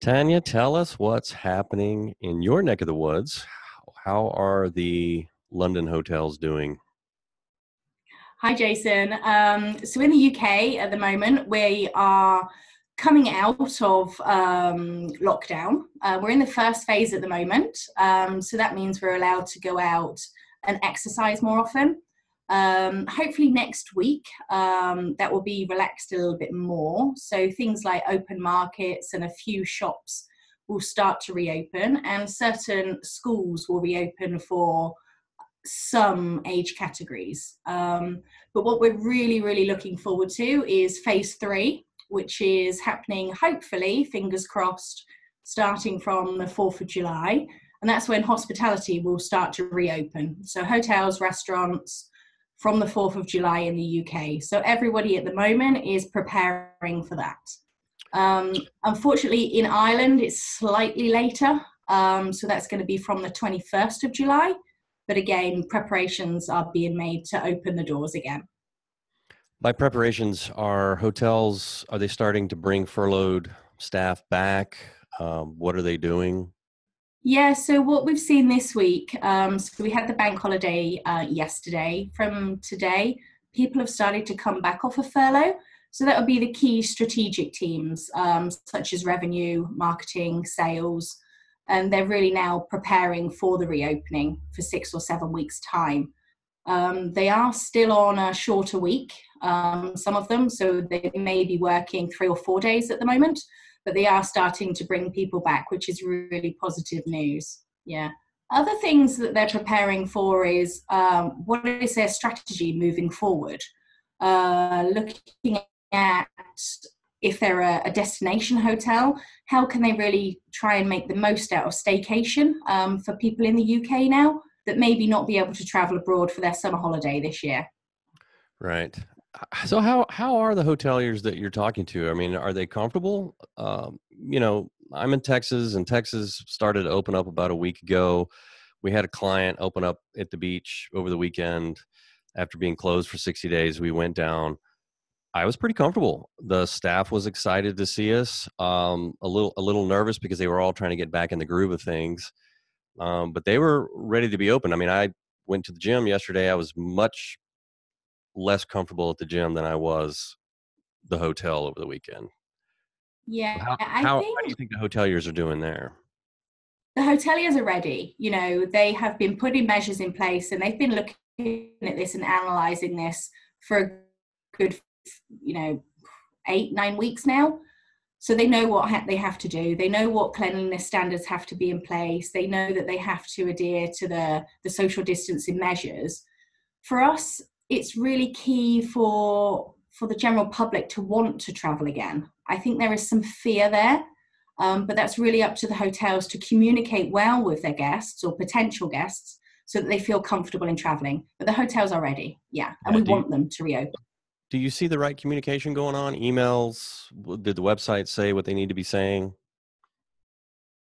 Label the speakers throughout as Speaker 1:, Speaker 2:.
Speaker 1: Tanya, tell us what's happening in your neck of the woods. How are the London hotels doing?
Speaker 2: Hi, Jason. Um, so, in the UK at the moment, we are coming out of um, lockdown. Uh, we're in the first phase at the moment. Um, so, that means we're allowed to go out and exercise more often. Um, hopefully next week um, that will be relaxed a little bit more. So things like open markets and a few shops will start to reopen, and certain schools will reopen for some age categories. Um, but what we're really, really looking forward to is phase three, which is happening hopefully, fingers crossed, starting from the 4th of July. And that's when hospitality will start to reopen. So, hotels, restaurants, from the 4th of July in the UK. So everybody at the moment is preparing for that. Um, unfortunately, in Ireland, it's slightly later. Um, so that's going to be from the 21st of July. But again, preparations are being made to open the doors again.
Speaker 1: By preparations, are hotels, are they starting to bring furloughed staff back? Um, what are they doing?
Speaker 2: Yeah, so what we've seen this week, um, so we had the bank holiday uh, yesterday. From today, people have started to come back off of furlough. So that would be the key strategic teams, um, such as revenue, marketing, sales, and they're really now preparing for the reopening for six or seven weeks' time. Um, they are still on a shorter week, um, some of them, so they may be working three or four days at the moment but they are starting to bring people back, which is really positive news. Yeah. Other things that they're preparing for is um, what is their strategy moving forward? Uh, looking at if they're a, a, destination hotel, how can they really try and make the most out of staycation um, for people in the UK now that maybe not be able to travel abroad for their summer holiday this year?
Speaker 1: Right. So how how are the hoteliers that you're talking to? I mean, are they comfortable? Um, you know, I'm in Texas, and Texas started to open up about a week ago. We had a client open up at the beach over the weekend after being closed for 60 days. We went down. I was pretty comfortable. The staff was excited to see us. Um, a little a little nervous because they were all trying to get back in the groove of things, um, but they were ready to be open. I mean, I went to the gym yesterday. I was much less comfortable at the gym than I was the hotel over the weekend.
Speaker 2: Yeah,
Speaker 1: how, I how, think how do you think the hoteliers are doing there?
Speaker 2: The hoteliers are ready. You know, they have been putting measures in place and they've been looking at this and analysing this for a good, you know, eight nine weeks now. So they know what ha- they have to do. They know what cleanliness standards have to be in place. They know that they have to adhere to the the social distancing measures. For us, it's really key for for the general public to want to travel again. I think there is some fear there, um, but that's really up to the hotels to communicate well with their guests or potential guests so that they feel comfortable in traveling. But the hotels are ready, yeah, and yeah, we want you, them to reopen.
Speaker 1: Do you see the right communication going on? Emails? Did the website say what they need to be saying?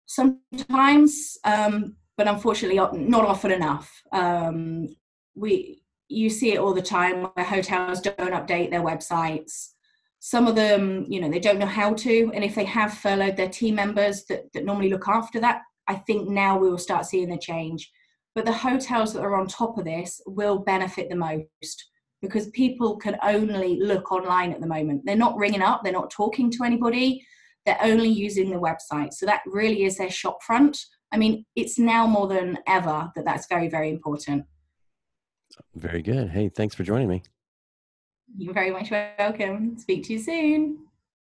Speaker 2: Sometimes, um, but unfortunately, not often enough. Um, we you see it all the time where hotels don't update their websites. Some of them you know they don't know how to and if they have furloughed their team members that, that normally look after that i think now we will start seeing the change. But the hotels that are on top of this will benefit the most because people can only look online at the moment. They're not ringing up they're not talking to anybody they're only using the website. So that really is their shop front i mean it's now more than ever that that's very very important
Speaker 1: very good. Hey, thanks for joining me.
Speaker 2: You're very much welcome. Speak to you soon.